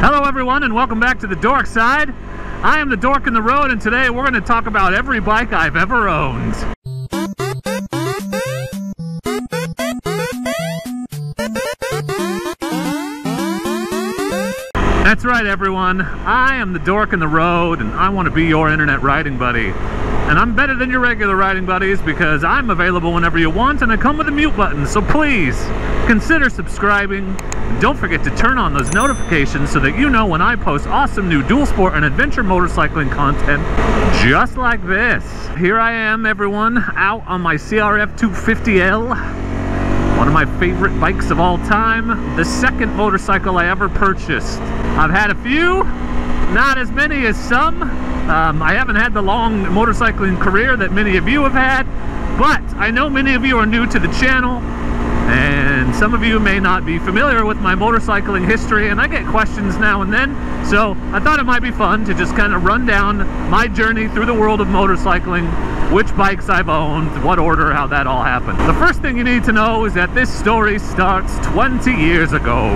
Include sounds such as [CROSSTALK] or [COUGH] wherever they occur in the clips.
Hello everyone and welcome back to the Dork Side. I am the Dork in the Road and today we're going to talk about every bike I've ever owned. That's right everyone, I am the Dork in the Road and I want to be your internet riding buddy. And I'm better than your regular riding buddies because I'm available whenever you want and I come with a mute button. So please, consider subscribing. Don't forget to turn on those notifications so that you know when I post awesome new dual sport and adventure motorcycling content just like this. Here I am everyone, out on my CRF 250L one of my favorite bikes of all time, the second motorcycle I ever purchased. I've had a few, not as many as some. Um, I haven't had the long motorcycling career that many of you have had, but I know many of you are new to the channel, and some of you may not be familiar with my motorcycling history, and I get questions now and then, so I thought it might be fun to just kind of run down my journey through the world of motorcycling which bikes I've owned, what order, how that all happened. The first thing you need to know is that this story starts 20 years ago.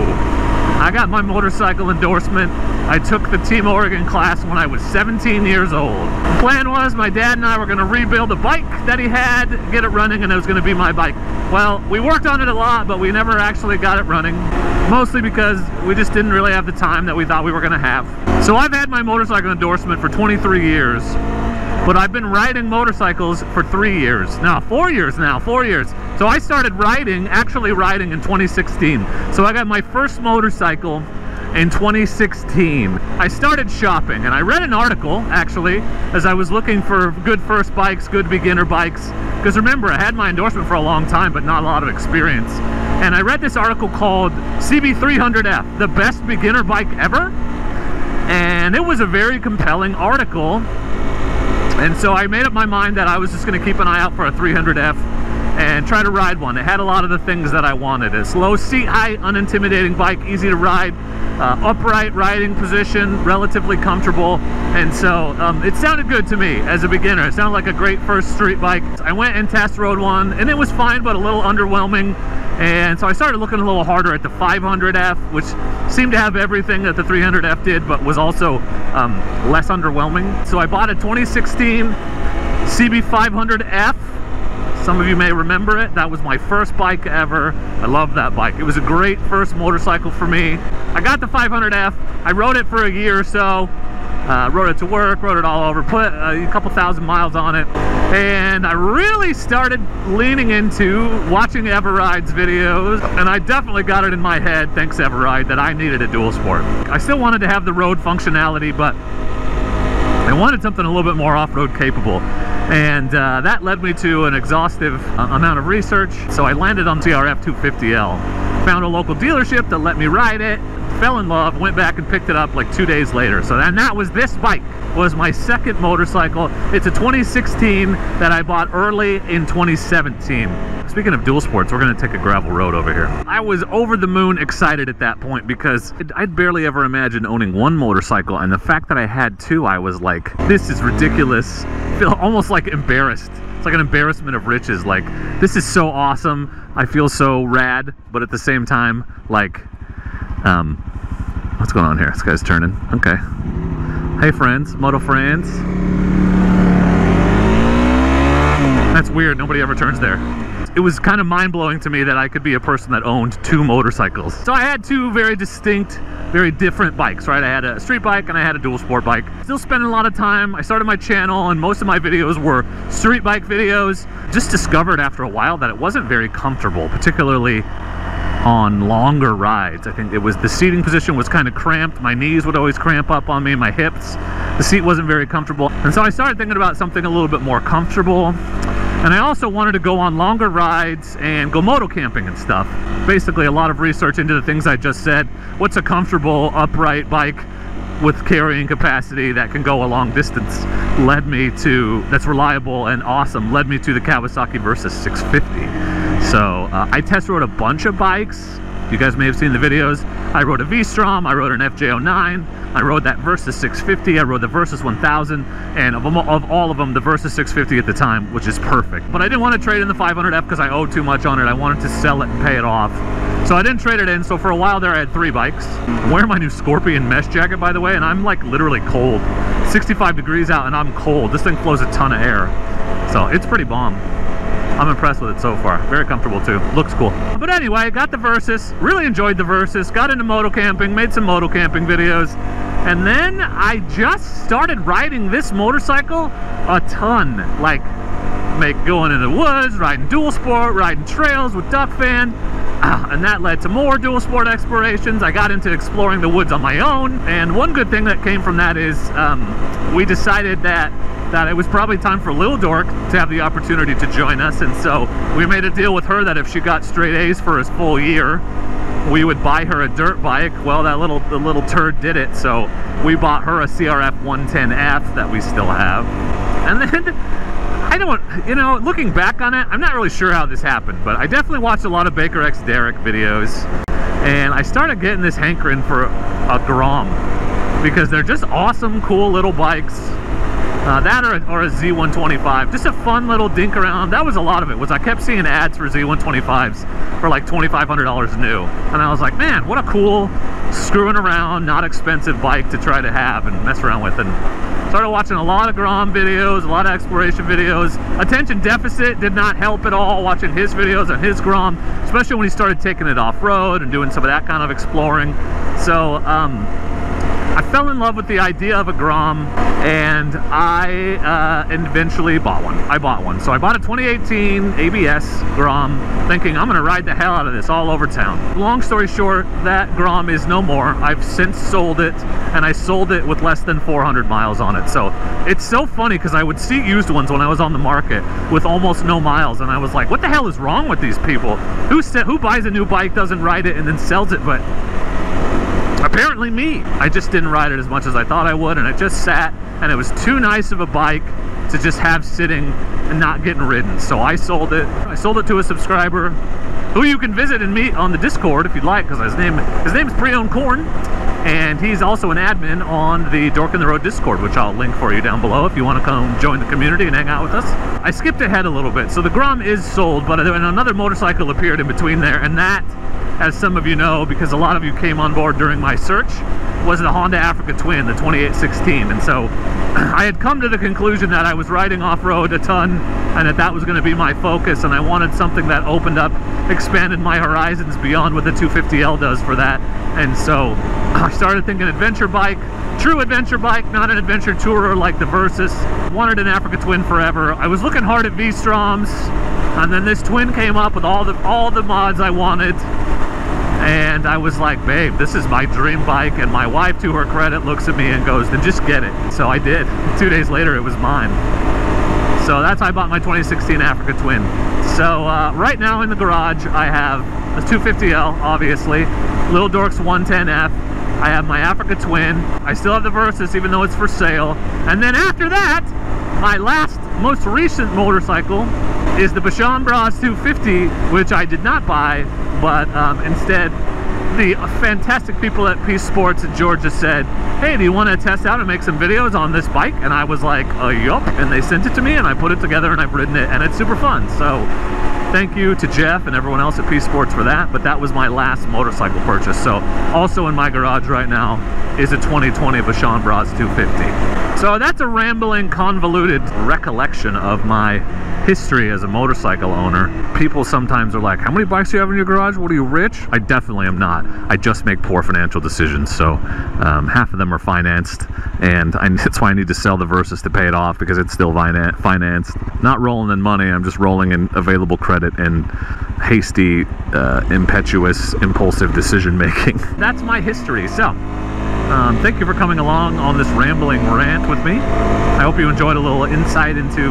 I got my motorcycle endorsement. I took the Team Oregon class when I was 17 years old. The plan was my dad and I were going to rebuild a bike that he had, get it running, and it was going to be my bike. Well, we worked on it a lot, but we never actually got it running. Mostly because we just didn't really have the time that we thought we were going to have. So I've had my motorcycle endorsement for 23 years but I've been riding motorcycles for three years now. Four years now four years. So I started riding actually riding in 2016 so I got my first motorcycle in 2016 I started shopping and I read an article actually as I was looking for good first bikes good beginner bikes. Because remember I had my endorsement for a long time but not a lot of experience. And I read this article called CB300F the best beginner bike ever? And it was a very compelling article and so I made up my mind that I was just going to keep an eye out for a 300F and try to ride one. It had a lot of the things that I wanted. A slow seat height, unintimidating bike, easy to ride, uh, upright riding position, relatively comfortable. And so um, it sounded good to me as a beginner. It sounded like a great first street bike. I went and test rode one and it was fine, but a little underwhelming. And so I started looking a little harder at the 500F, which seemed to have everything that the 300F did, but was also um, less underwhelming. So I bought a 2016 CB500F some of you may remember it. That was my first bike ever. I love that bike. It was a great first motorcycle for me. I got the 500F. I rode it for a year or so. Uh, rode it to work, rode it all over, put a couple thousand miles on it. And I really started leaning into watching Everride's videos. And I definitely got it in my head, thanks Everride, that I needed a dual sport. I still wanted to have the road functionality, but I wanted something a little bit more off-road capable and uh, that led me to an exhaustive uh, amount of research. So I landed on CRF 250L found a local dealership that let me ride it fell in love went back and picked it up like two days later so and that was this bike was my second motorcycle it's a 2016 that I bought early in 2017 Speaking of dual sports, we're gonna take a gravel road over here. I was over the moon excited at that point because I'd barely ever imagined owning one motorcycle and the fact that I had two, I was like, this is ridiculous. [LAUGHS] Feel almost like embarrassed. It's like an embarrassment of riches. Like, this is so awesome. I feel so rad, but at the same time, like, um, what's going on here? This guy's turning. Okay. Hey friends, moto friends. That's weird, nobody ever turns there it was kind of mind-blowing to me that I could be a person that owned two motorcycles. So I had two very distinct, very different bikes, right? I had a street bike and I had a dual sport bike. Still spending a lot of time. I started my channel and most of my videos were street bike videos. Just discovered after a while that it wasn't very comfortable, particularly on longer rides. I think it was the seating position was kind of cramped. My knees would always cramp up on me, my hips. The seat wasn't very comfortable. And so I started thinking about something a little bit more comfortable and I also wanted to go on longer rides and go moto camping and stuff. Basically a lot of research into the things I just said. What's a comfortable upright bike with carrying capacity that can go a long distance led me to, that's reliable and awesome, led me to the Kawasaki Versys 650. So uh, I test rode a bunch of bikes You guys may have seen the videos. I rode a V-Strom, I rode an FJ09, I rode that Versys 650, I rode the Versys 1000, and of, of all of them, the Versys 650 at the time, which is perfect. But I didn't want to trade in the 500F because I owed too much on it. I wanted to sell it and pay it off. So I didn't trade it in, so for a while there I had three bikes. I'm wearing my new Scorpion mesh jacket, by the way, and I'm like literally cold. 65 degrees out and I'm cold. This thing flows a ton of air. So it's pretty bomb. I'm impressed with it so far. Very comfortable too. Looks cool. But anyway, got the Versys. Really enjoyed the Versys. Got into moto camping. Made some moto camping videos. And then I just started riding this motorcycle a ton. Like, make going in the woods, riding dual sport, riding trails with duck fan. And that led to more dual sport explorations. I got into exploring the woods on my own. And one good thing that came from that is um, we decided that that it was probably time for Lil Dork to have the opportunity to join us. And so we made a deal with her that if she got straight A's for a full year, we would buy her a dirt bike. Well, that little the little turd did it, so we bought her a CRF 110F that we still have. And then I don't, you know, looking back on it, I'm not really sure how this happened, but I definitely watched a lot of Baker X Derek videos, and I started getting this hankering for a Grom because they're just awesome, cool little bikes uh, that or a, or a Z125. Just a fun little dink around. That was a lot of it, was I kept seeing ads for Z125s for like $2,500 new. And I was like, man, what a cool, screwing around, not expensive bike to try to have and mess around with. And started watching a lot of Grom videos, a lot of exploration videos. Attention deficit did not help at all watching his videos on his Grom, especially when he started taking it off-road and doing some of that kind of exploring. So, um, I fell in love with the idea of a Grom and I uh, eventually bought one. I bought one. So I bought a 2018 ABS Grom thinking I'm gonna ride the hell out of this all over town. Long story short, that Grom is no more. I've since sold it and I sold it with less than 400 miles on it. So it's so funny because I would see used ones when I was on the market with almost no miles and I was like, what the hell is wrong with these people? Who, who buys a new bike, doesn't ride it and then sells it? But apparently me. I just didn't ride it as much as I thought I would and it just sat and it was too nice of a bike to just have sitting and not getting ridden. So I sold it. I sold it to a subscriber who you can visit and meet on the Discord if you'd like because his name his name is Pre-Owned Corn and he's also an admin on the Dork in the Road Discord, which I'll link for you down below if you want to come join the community and hang out with us. I skipped ahead a little bit. So the Grom is sold, but another motorcycle appeared in between there, and that as some of you know, because a lot of you came on board during my search, was the Honda Africa Twin, the 2816. And so [CLEARS THROAT] I had come to the conclusion that I was riding off-road a ton and that that was going to be my focus and I wanted something that opened up, expanded my horizons beyond what the 250L does for that. And so [CLEARS THROAT] I started thinking adventure bike, true adventure bike, not an adventure tourer like the Versys. Wanted an Africa Twin forever. I was looking hard at V-Stroms and then this Twin came up with all the all the mods I wanted and I was like, babe, this is my dream bike. And my wife, to her credit, looks at me and goes, then just get it. So I did. Two days later, it was mine. So that's how I bought my 2016 Africa Twin. So uh, right now in the garage, I have a 250L, obviously, Little Dorks 110F. I have my Africa Twin. I still have the Versys, even though it's for sale. And then after that, my last, most recent motorcycle is the Bashan Brozz 250, which I did not buy but um, instead the fantastic people at Peace Sports in Georgia said, hey, do you want to test out and make some videos on this bike? And I was like, uh, yup. And they sent it to me and I put it together and I've ridden it and it's super fun. So thank you to Jeff and everyone else at Peace Sports for that. But that was my last motorcycle purchase. So also in my garage right now is a 2020 Bashan Brozz 250. So that's a rambling, convoluted recollection of my history as a motorcycle owner. People sometimes are like, how many bikes do you have in your garage? What are you, rich? I definitely am not. I just make poor financial decisions. So um, half of them are financed and I, [LAUGHS] that's why I need to sell the Versys to pay it off because it's still financed. Not rolling in money, I'm just rolling in available credit and hasty, uh, impetuous, impulsive decision making. [LAUGHS] that's my history. So um, thank you for coming along on this rambling rant with me. I hope you enjoyed a little insight into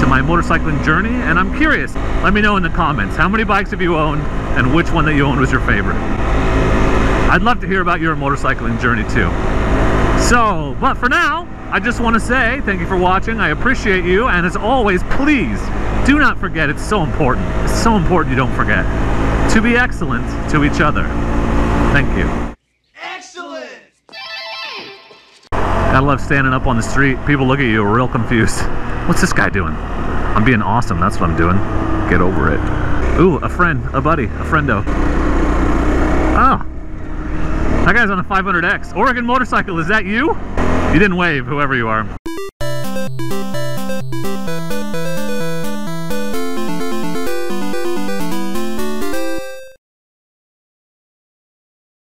to my motorcycling journey, and I'm curious. Let me know in the comments, how many bikes have you owned, and which one that you owned was your favorite? I'd love to hear about your motorcycling journey too. So, but for now, I just want to say thank you for watching. I appreciate you, and as always, please do not forget, it's so important. It's so important you don't forget to be excellent to each other. Thank you. Excellent! Gotta love standing up on the street. People look at you real confused. [LAUGHS] What's this guy doing? I'm being awesome. That's what I'm doing. Get over it. Ooh, a friend, a buddy, a friendo. Oh. That guy's on a 500X. Oregon motorcycle, is that you? You didn't wave, whoever you are.